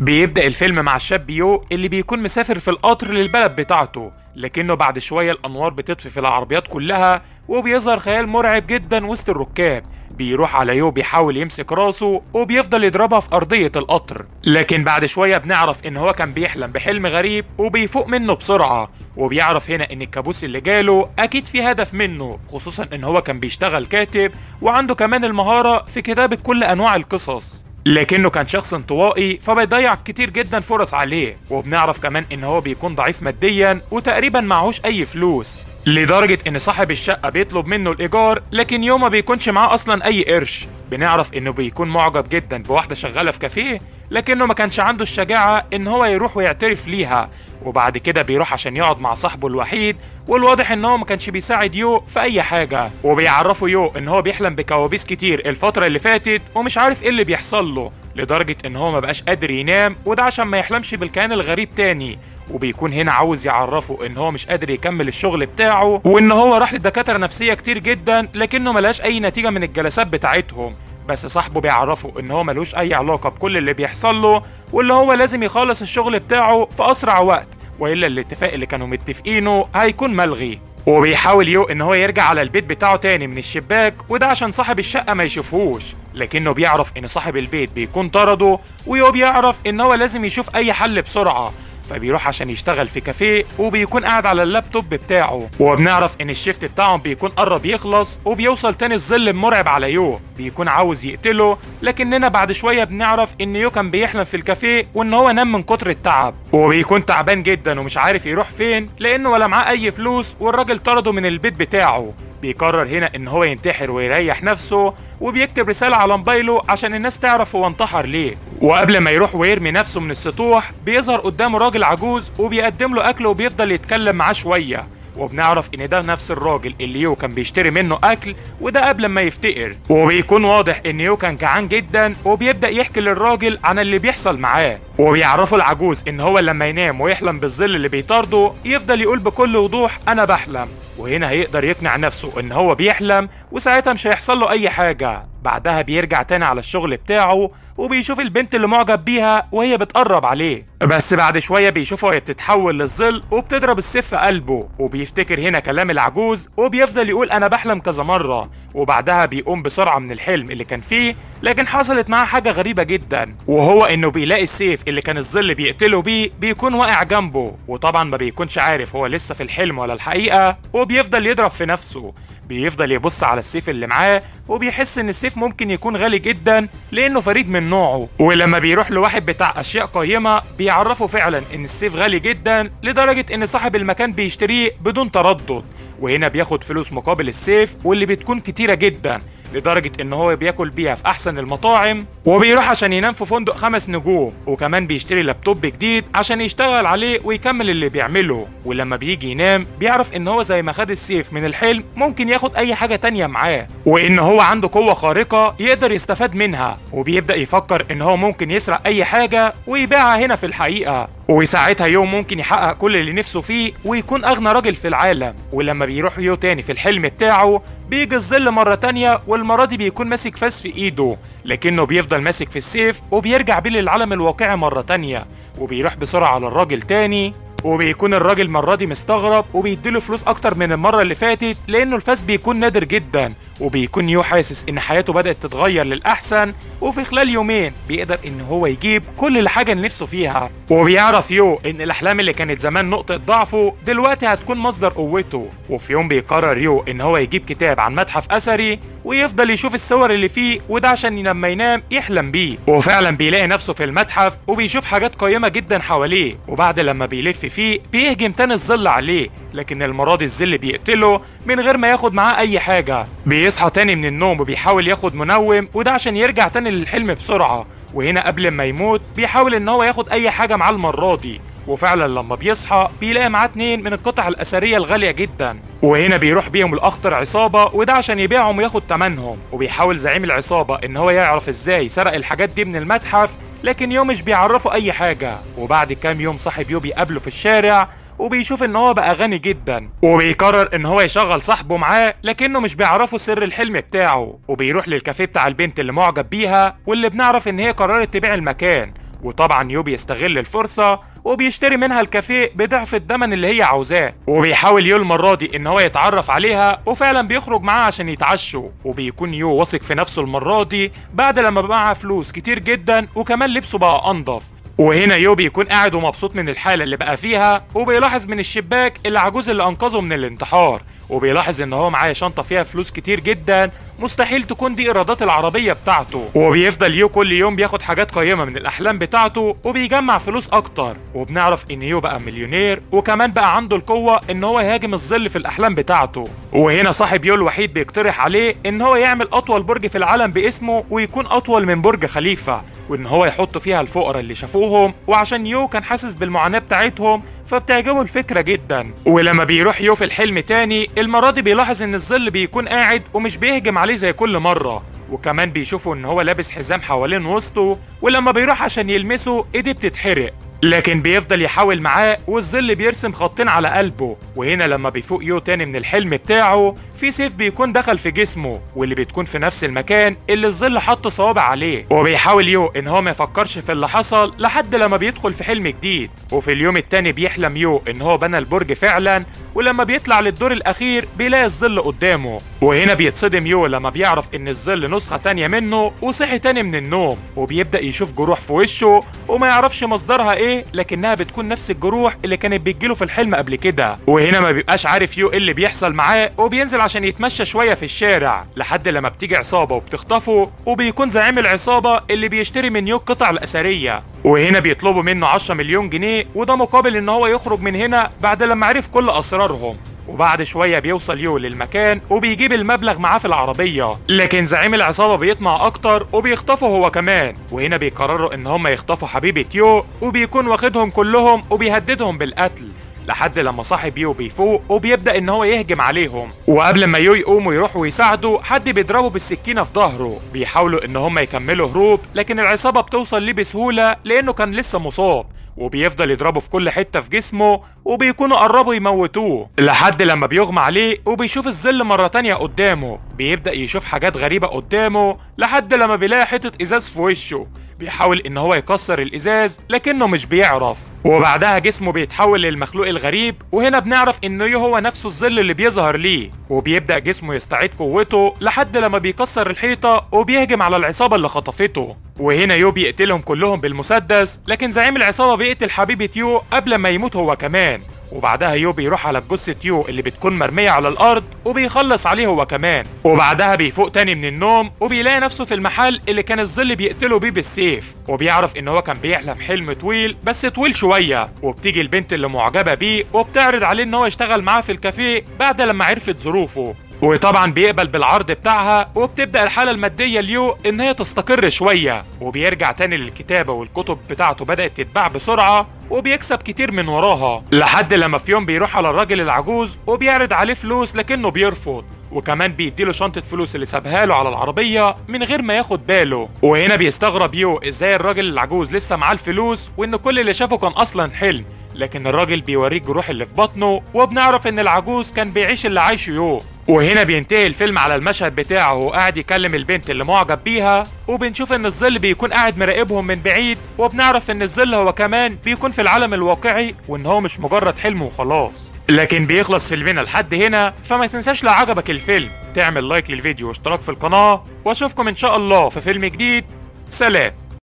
بيبدأ الفيلم مع الشاب يو اللي بيكون مسافر في القطر للبلد بتاعته لكنه بعد شوية الأنوار بتطفي في العربيات كلها وبيظهر خيال مرعب جدا وسط الركاب. بيروح على يو بيحاول يمسك راسه وبيفضل يضربها في أرضية القطر. لكن بعد شوية بنعرف إن هو كان بيحلم بحلم غريب وبيفوق منه بسرعة. وبيعرف هنا إن الكابوس اللي جاله أكيد في هدف منه خصوصا إن هو كان بيشتغل كاتب وعنده كمان المهارة في كتابة كل أنواع القصص. لكنه كان شخص انطوائي فبيضيع كتير جدا فرص عليه. وبنعرف كمان إن هو بيكون ضعيف ماديا وتقريبا معهوش أي فلوس. لدرجة إن صاحب الشقة بيطلب منه الإيجار لكن يوم ما بيكونش معاه أصلا أي قرش. بنعرف إنه بيكون معجب جدا بواحدة شغالة في كافيه لكنه ما كانش عنده الشجاعة إن هو يروح ويعترف ليها. وبعد كده بيروح عشان يقعد مع صاحبه الوحيد والواضح إن هو ما كانش بيساعد يو في أي حاجة. وبيعرفوا يو إن هو بيحلم بكوابيس كتير الفترة اللي فاتت ومش عارف إيه اللي بيحصل له لدرجة إن هو ما بقاش قادر ينام وده عشان ما يحلمش بالكيان الغريب تاني. وبيكون هنا عاوز يعرفه إن هو مش قادر يكمل الشغل بتاعه وإن هو راح لدكاترة نفسية كتير جدا لكنه ملقاش أي نتيجة من الجلسات بتاعتهم. بس صاحبه بيعرفه إن هو ملوش أي علاقة بكل اللي بيحصل له واللي هو لازم يخلص الشغل بتاعه في أسرع وقت وإلا الاتفاق اللي كانوا متفقينه هيكون ملغي. وبيحاول يو إن هو يرجع على البيت بتاعه تاني من الشباك وده عشان صاحب الشقة ما يشوفهوش. لكنه بيعرف إن صاحب البيت بيكون طرده ويو بيعرف إن هو لازم يشوف أي حل بسرعة. فبيروح عشان يشتغل في كافيه وبيكون قاعد على اللابتوب بتاعه. وبنعرف إن ال shift بتاعهم بيكون قرب يخلص وبيوصل تاني الظل المرعب على يو. بيكون عاوز يقتله لكننا بعد شوية بنعرف إن يو كان بيحلم في الكافيه وإن هو نام من كتر التعب. وبيكون تعبان جدا ومش عارف يروح فين لأنه ولا معاه أي فلوس والراجل طرده من البيت بتاعه. بيقرر هنا إن هو ينتحر ويريح نفسه وبيكتب رسالة على موبايله عشان الناس تعرف هو انتحر ليه. وقبل ما يروح ويرمي نفسه من السطوح بيظهر قدامه راجل عجوز وبيقدم له أكل وبيفضل يتكلم معاه شوية. وبنعرف إن ده نفس الراجل اللي يو كان بيشتري منه أكل وده قبل ما يفتقر. وبيكون واضح إن يو كان جعان جدا وبيبدأ يحكي للراجل عن اللي بيحصل معاه. وبيعرفوا العجوز إن هو لما ينام ويحلم بالظل اللي بيطارده يفضل يقول بكل وضوح أنا بحلم. وهنا هيقدر يقنع نفسه إن هو بيحلم وساعتها مش هيحصل له أي حاجة. بعدها بيرجع تاني على الشغل بتاعه وبيشوف البنت اللي معجب بيها وهي بتقرب عليه. بس بعد شوية بيشوفها وهي بتتحول للظل وبتضرب السيف في قلبه وبيفتكر هنا كلام العجوز وبيفضل يقول أنا بحلم كذا مرة وبعدها بيقوم بسرعة من الحلم اللي كان فيه لكن حصلت معاه حاجة غريبة جدا وهو إنه بيلاقي السيف اللي كان الظل بيقتله بيه بيكون واقع جنبه وطبعا ما بيكونش عارف هو لسه في الحلم ولا الحقيقة وبيفضل يضرب في نفسه. بيفضل يبص على السيف اللي معاه وبيحس إن السيف ممكن يكون غالي جدا لأنه فريد من نوعه. ولما بيروح لواحد بتاع أشياء قيمة بيعرفه فعلا إن السيف غالي جدا لدرجة إن صاحب المكان بيشتريه بدون تردد. وهنا بياخد فلوس مقابل السيف واللي بتكون كتيرة جدا. لدرجة إن هو بياكل بيها في أحسن المطاعم وبيروح عشان ينام في فندق خمس نجوم وكمان بيشتري لابتوب جديد عشان يشتغل عليه ويكمل اللي بيعمله. ولما بيجي ينام بيعرف إن هو زي ما خد السيف من الحلم ممكن ياخد أي حاجة تانية معاه. وإن هو عنده قوة خارقة يقدر يستفاد منها وبيبدأ يفكر إن هو ممكن يسرق أي حاجة ويبيعها هنا في الحقيقة. وساعتها يو ممكن يحقق كل اللي نفسه فيه ويكون أغنى راجل في العالم. ولما بيروح يو تاني في الحلم بتاعه بيجي الظل مرة تانية والمرة دي بيكون ماسك فاس في إيده لكنه بيفضل ماسك في السيف وبيرجع بيه للعالم الواقعي مرة تانية وبيروح بسرعة على الراجل تاني وبيكون الراجل المرة دي مستغرب وبيديله فلوس أكتر من المرة اللي فاتت لأنه الفاس بيكون نادر جدا وبيكون يو حاسس إن حياته بدأت تتغير للأحسن وفي خلال يومين بيقدر إن هو يجيب كل الحاجة اللي نفسه فيها. وبيعرف يو إن الأحلام اللي كانت زمان نقطة ضعفه دلوقتي هتكون مصدر قوته. وفي يوم بيقرر يو إن هو يجيب كتاب عن متحف أثري ويفضل يشوف الصور اللي فيه وده عشان لما ينام يحلم بيه. وفعلا بيلاقي نفسه في المتحف وبيشوف حاجات قيمة جدا حواليه. وبعد لما بيلف فيه بيهجم تاني الظل عليه. لكن المرة دي الظل بيقتله من غير ما ياخد معاه أي حاجة. بيصحى تاني من النوم وبيحاول ياخد منوم وده عشان يرجع تاني للحلم بسرعة. وهنا قبل ما يموت بيحاول إن هو ياخد أي حاجة معاه المرة دي وفعلا لما بيصحى بيلاقي معاه اتنين من القطع الأثرية الغالية جدا. وهنا بيروح بيهم الأخطر عصابة وده عشان يبيعهم وياخد تمنهم. وبيحاول زعيم العصابة إن هو يعرف إزاي سرق الحاجات دي من المتحف لكن يو مش بيعرفه أي حاجة. وبعد كام يوم صاحب يو بيقابله في الشارع وبيشوف إن هو بقى غني جدا. وبيقرر إن هو يشغل صاحبه معاه لكنه مش بيعرفه سر الحلم بتاعه. وبيروح للكافيه بتاع البنت اللي معجب بيها واللي بنعرف إن هي قررت تبيع المكان. وطبعا يو بيستغل الفرصة وبيشتري منها الكافيه بضعف الثمن اللي هي عاوزاه. وبيحاول يو المرة دي إن هو يتعرف عليها وفعلا بيخرج معاها عشان يتعشوا. وبيكون يو واثق في نفسه المرة دي بعد لما معاه فلوس كتير جدا وكمان لبسه بقى أنضف. وهنا يو بيكون قاعد ومبسوط من الحالة اللي بقى فيها وبيلاحظ من الشباك العجوز اللي أنقذه من الانتحار. وبيلاحظ إن هو معاه شنطة فيها فلوس كتير جدا. مستحيل تكون دي إيرادات العربية بتاعته. وبيفضل يو كل يوم بياخد حاجات قيمة من الأحلام بتاعته وبيجمع فلوس أكتر. وبنعرف إن يو بقى مليونير وكمان بقى عنده القوة إن هو يهاجم الظل في الأحلام بتاعته. وهنا صاحب يو الوحيد بيقترح عليه إن هو يعمل أطول برج في العالم باسمه ويكون أطول من برج خليفة. وإن هو يحط فيها الفقراء اللي شافوهم وعشان يو كان حاسس بالمعاناة بتاعتهم فبتعجبه الفكرة جدا. ولما بيروح يو في الحلم تاني المرة دي بيلاحظ إن الظل بيكون قاعد ومش بيهجم عليه زي كل مرة. وكمان بيشوفه إن هو لابس حزام حوالين وسطه ولما بيروح عشان يلمسه إيديه بتتحرق. لكن بيفضل يحاول معاه والظل بيرسم خطين على قلبه. وهنا لما بيفوق يو تاني من الحلم بتاعه في سيف بيكون دخل في جسمه واللي بتكون في نفس المكان اللي الظل حط صوابعه عليه. وبيحاول يو إن هو ما يفكرش في اللي حصل لحد لما بيدخل في حلم جديد. وفي اليوم التاني بيحلم يو إن هو بنى البرج فعلا ولما بيطلع للدور الأخير بيلاقي الظل قدامه. وهنا بيتصدم يو لما بيعرف إن الظل نسخة تانية منه وصحي تاني من النوم. وبيبدأ يشوف جروح في وشه وما يعرفش مصدرها إيه لكنها بتكون نفس الجروح اللي كانت بتجيله في الحلم قبل كده. وهنا ما بيبقاش عارف يو إيه اللي بيحصل معاه وبينزل عشان يتمشى شوية في الشارع لحد لما بتيجي عصابة وبتخطفه وبيكون زعيم العصابة اللي بيشتري من يو القطع الأثرية. وهنا بيطلبوا منه 10 مليون جنيه وده مقابل إن هو يخرج من هنا بعد لما عرف كل أسرارهم. وبعد شوية بيوصل يو للمكان وبيجيب المبلغ معاه في العربية. لكن زعيم العصابة بيطمع أكتر وبيخطفه هو كمان. وهنا بيقرروا إن هم يخطفوا حبيبة يو وبيكون واخدهم كلهم وبيهددهم بالقتل. لحد لما صاحب يو بيفوق وبيبدأ إن هو يهجم عليهم. وقبل ما يو يقوموا يروحوا يساعدوا حد بيضربه بالسكينة في ظهره. بيحاولوا إن هم يكملوا هروب لكن العصابة بتوصل ليه بسهولة لأنه كان لسه مصاب. وبيفضل يضربه في كل حتة في جسمه وبيكونوا قربوا يموتوه. لحد لما بيغمى عليه وبيشوف الظل مرة تانية قدامه. بيبدأ يشوف حاجات غريبة قدامه لحد لما بيلاقي حتة إزاز في وشه. بيحاول إن هو يكسر الإزاز لكنه مش بيعرف. وبعدها جسمه بيتحول للمخلوق الغريب وهنا بنعرف إنه هو نفسه الظل اللي بيظهر ليه. وبيبدأ جسمه يستعيد قوته لحد لما بيكسر الحيطة وبيهجم على العصابة اللي خطفته. وهنا يو بيقتلهم كلهم بالمسدس لكن زعيم العصابة بيقتل حبيبة يو قبل ما يموت هو كمان. وبعدها يو بيروح على جثة يو اللي بتكون مرمية على الأرض وبيخلص عليه هو كمان. وبعدها بيفوق تاني من النوم وبيلاقي نفسه في المحل اللي كان الظل بيقتله بيه بالسيف. وبيعرف إن هو كان بيحلم حلم طويل بس طويل شوية. وبتيجي البنت اللي معجبة بيه وبتعرض عليه إن هو يشتغل معاها في الكافيه بعد لما عرفت ظروفه. وطبعا بيقبل بالعرض بتاعها وبتبدأ الحالة المادية ليو إن هي تستقر شوية وبيرجع تاني للكتابة والكتب بتاعته بدأت تتباع بسرعة وبيكسب كتير من وراها. لحد لما في يوم بيروح على الراجل العجوز وبيعرض عليه فلوس لكنه بيرفض وكمان بيديله شنطة فلوس اللي سابها له على العربية من غير ما ياخد باله. وهنا بيستغرب يو إزاي الراجل العجوز لسه معاه الفلوس وإن كل اللي شافه كان أصلا حلم. لكن الراجل بيوريه الجروح اللي في بطنه وبنعرف إن العجوز كان بيعيش اللي عايشه يو. وهنا بينتهي الفيلم على المشهد بتاعه وهو قاعد يكلم البنت اللي معجب بيها وبنشوف إن الظل بيكون قاعد مراقبهم من بعيد وبنعرف إن الظل هو كمان بيكون في العالم الواقعي وإن هو مش مجرد حلم وخلاص. لكن بيخلص فيلمنا لحد هنا فما تنساش لو عجبك الفيلم تعمل لايك للفيديو واشتراك في القناة وأشوفكم إن شاء الله في فيلم جديد. سلام.